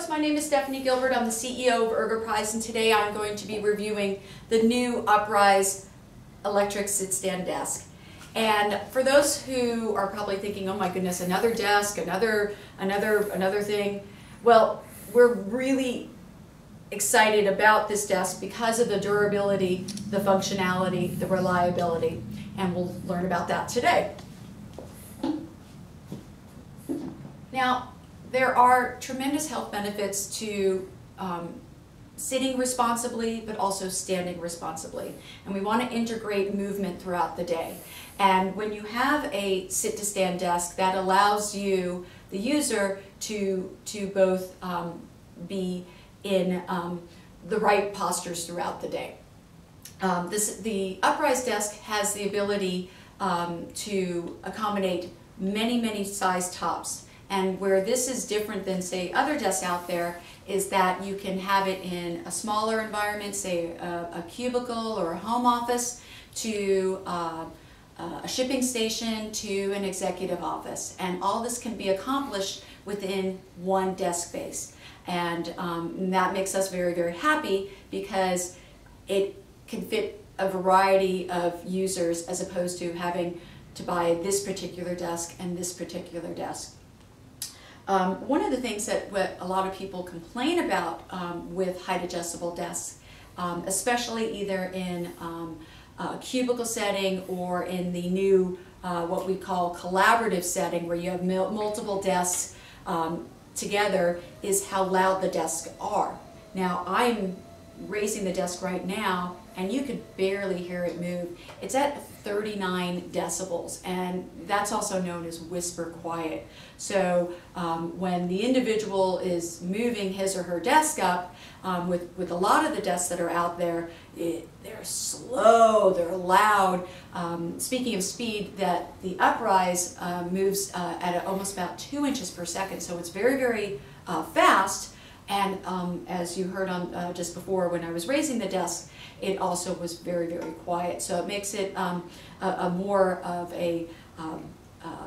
folks, my name is Stephanie Gilbert. I'm the CEO of Ergoprise and today I'm going to be reviewing the new Uprise electric sit-stand desk. And for those who are probably thinking, oh my goodness, another desk, another, another, another thing, well, we're really excited about this desk because of the durability, the functionality, the reliability, and we'll learn about that today. Now, there are tremendous health benefits to um, sitting responsibly, but also standing responsibly. And we want to integrate movement throughout the day. And when you have a sit-to-stand desk, that allows you, the user, to, to both um, be in um, the right postures throughout the day. Um, this, the Uprise desk has the ability um, to accommodate many, many size tops. And where this is different than, say, other desks out there is that you can have it in a smaller environment, say a, a cubicle or a home office, to uh, a shipping station, to an executive office. And all this can be accomplished within one desk space. And um, that makes us very, very happy because it can fit a variety of users as opposed to having to buy this particular desk and this particular desk. Um, one of the things that a lot of people complain about um, with height adjustable desks, um, especially either in um, a cubicle setting or in the new uh, what we call collaborative setting where you have multiple desks um, together is how loud the desks are. Now I'm raising the desk right now and you could barely hear it move. It's at 39 decibels and that's also known as whisper quiet. So um, when the individual is moving his or her desk up, um, with, with a lot of the desks that are out there, it, they're slow, they're loud. Um, speaking of speed, that the uprise uh, moves uh, at almost about two inches per second, so it's very, very uh, fast. And um, as you heard on uh, just before when I was raising the desk, it also was very, very quiet. So it makes it um, a, a, more of a um, uh,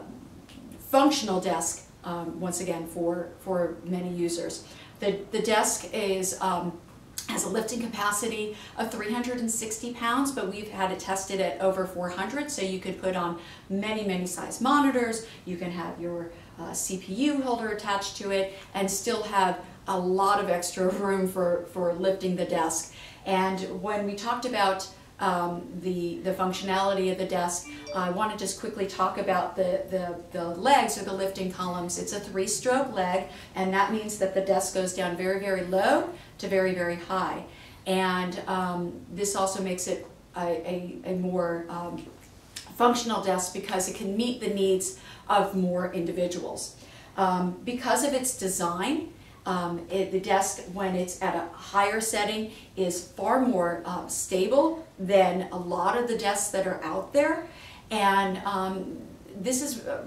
functional desk, um, once again, for, for many users. The, the desk is um, has a lifting capacity of 360 pounds, but we've had it tested at over 400, so you could put on many, many size monitors, you can have your uh, CPU holder attached to it, and still have a lot of extra room for, for lifting the desk. And when we talked about um, the, the functionality of the desk, I want to just quickly talk about the, the, the legs or the lifting columns. It's a three-stroke leg, and that means that the desk goes down very, very low to very, very high. And um, this also makes it a, a, a more um, functional desk because it can meet the needs of more individuals. Um, because of its design, um, it, the desk, when it's at a higher setting, is far more um, stable than a lot of the desks that are out there. And um, this is uh,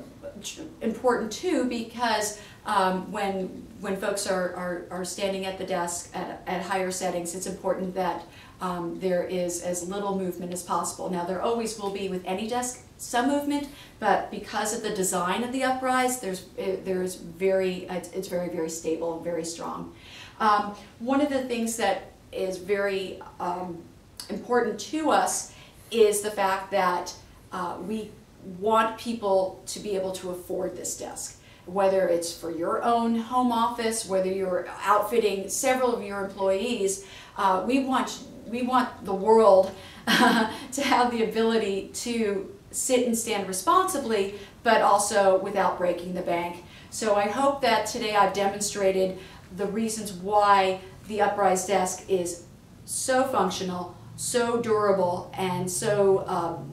important too because um, when when folks are, are, are standing at the desk at, at higher settings, it's important that um, there is as little movement as possible. Now there always will be with any desk some movement, but because of the design of the uprise, there's there's very it's very very stable and very strong. Um, one of the things that is very um, important to us is the fact that uh, we want people to be able to afford this desk whether it's for your own home office, whether you're outfitting several of your employees, uh, we want we want the world to have the ability to sit and stand responsibly, but also without breaking the bank. So I hope that today I've demonstrated the reasons why the Uprise desk is so functional, so durable, and so um,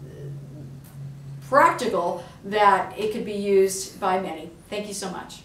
practical that it could be used by many. Thank you so much.